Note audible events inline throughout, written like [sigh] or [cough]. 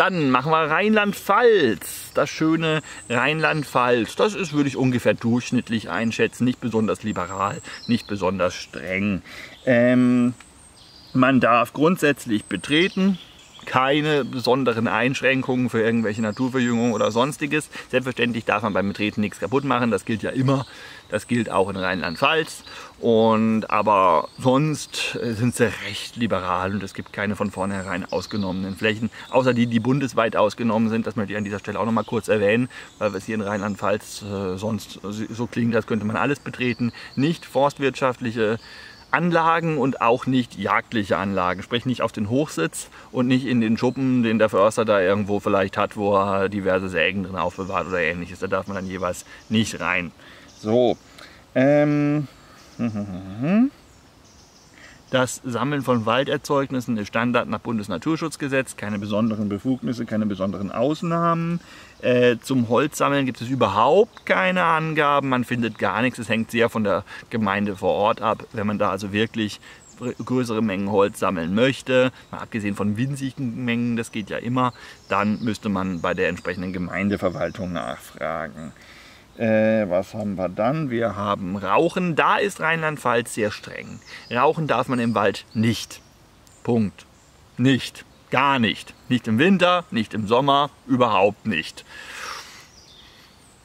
Dann machen wir Rheinland-Pfalz. Das schöne Rheinland-Pfalz. Das ist, würde ich ungefähr durchschnittlich einschätzen. Nicht besonders liberal, nicht besonders streng. Ähm, man darf grundsätzlich betreten, keine besonderen Einschränkungen für irgendwelche Naturverjüngung oder sonstiges. Selbstverständlich darf man beim Betreten nichts kaputt machen, das gilt ja immer. Das gilt auch in Rheinland-Pfalz. Aber sonst sind sie recht liberal und es gibt keine von vornherein ausgenommenen Flächen, außer die, die bundesweit ausgenommen sind. Das möchte ich an dieser Stelle auch noch mal kurz erwähnen, weil es hier in Rheinland-Pfalz äh, sonst so klingt, als könnte man alles betreten. Nicht forstwirtschaftliche Anlagen und auch nicht jagdliche Anlagen, sprich nicht auf den Hochsitz und nicht in den Schuppen, den der Förster da irgendwo vielleicht hat, wo er diverse Sägen drin aufbewahrt oder ähnliches. Da darf man dann jeweils nicht rein. So, ähm, [laughs] das Sammeln von Walderzeugnissen ist Standard nach Bundesnaturschutzgesetz, keine besonderen Befugnisse, keine besonderen Ausnahmen. Äh, zum Holzsammeln gibt es überhaupt keine Angaben, man findet gar nichts, es hängt sehr von der Gemeinde vor Ort ab. Wenn man da also wirklich größere Mengen Holz sammeln möchte, mal abgesehen von winzigen Mengen, das geht ja immer, dann müsste man bei der entsprechenden Gemeindeverwaltung nachfragen. Äh, was haben wir dann? Wir haben Rauchen. Da ist Rheinland-Pfalz sehr streng. Rauchen darf man im Wald nicht. Punkt. Nicht. Gar nicht. Nicht im Winter, nicht im Sommer, überhaupt nicht.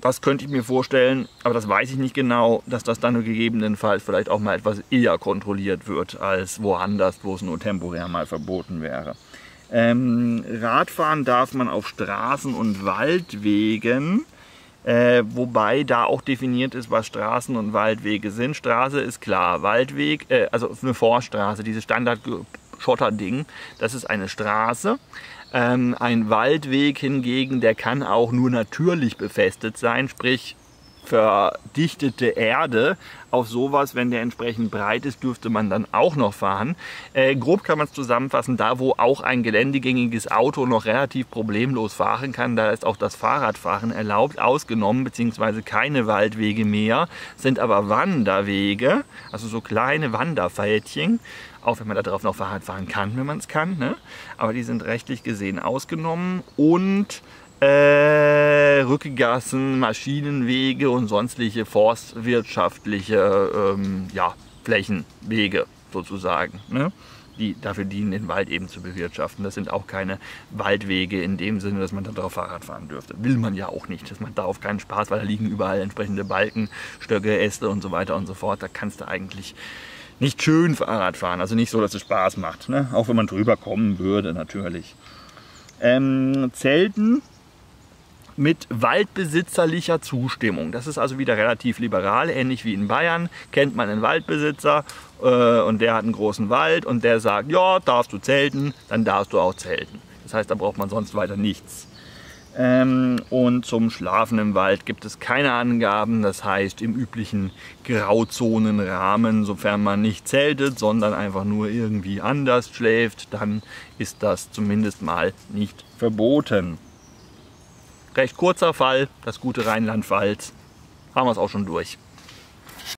Das könnte ich mir vorstellen, aber das weiß ich nicht genau, dass das dann gegebenenfalls vielleicht auch mal etwas eher kontrolliert wird als woanders, wo es nur temporär mal verboten wäre. Ähm, Radfahren darf man auf Straßen und Waldwegen äh, wobei da auch definiert ist, was Straßen und Waldwege sind. Straße ist klar, Waldweg, äh, also eine Vorstraße, dieses Standard-Schotterding, das ist eine Straße. Ähm, ein Waldweg hingegen, der kann auch nur natürlich befestigt sein, sprich verdichtete Erde. Auf sowas, wenn der entsprechend breit ist, dürfte man dann auch noch fahren. Äh, grob kann man es zusammenfassen, da wo auch ein geländegängiges Auto noch relativ problemlos fahren kann, da ist auch das Fahrradfahren erlaubt, ausgenommen, beziehungsweise keine Waldwege mehr, sind aber Wanderwege, also so kleine Wanderfältchen auch wenn man darauf noch Fahrrad fahren kann, wenn man es kann. Ne? Aber die sind rechtlich gesehen ausgenommen und äh, Rückgassen, Maschinenwege und sonstige forstwirtschaftliche ähm, ja, Flächenwege sozusagen. Ne? die dafür dienen, den Wald eben zu bewirtschaften. Das sind auch keine Waldwege in dem Sinne, dass man da drauf Fahrrad fahren dürfte. Will man ja auch nicht. Das macht darauf keinen Spaß, weil da liegen überall entsprechende Balken, Stöcke, Äste und so weiter und so fort. Da kannst du eigentlich nicht schön Fahrrad fahren. Also nicht so, dass es Spaß macht. Ne? Auch wenn man drüber kommen würde, natürlich. Ähm, Zelten mit waldbesitzerlicher Zustimmung. Das ist also wieder relativ liberal, ähnlich wie in Bayern. Kennt man einen Waldbesitzer äh, und der hat einen großen Wald und der sagt, ja, darfst du zelten, dann darfst du auch zelten. Das heißt, da braucht man sonst weiter nichts. Ähm, und zum Schlafen im Wald gibt es keine Angaben, das heißt im üblichen Grauzonenrahmen, sofern man nicht zeltet, sondern einfach nur irgendwie anders schläft, dann ist das zumindest mal nicht verboten. Recht kurzer Fall, das gute Rheinland-Pfalz. Haben wir es auch schon durch.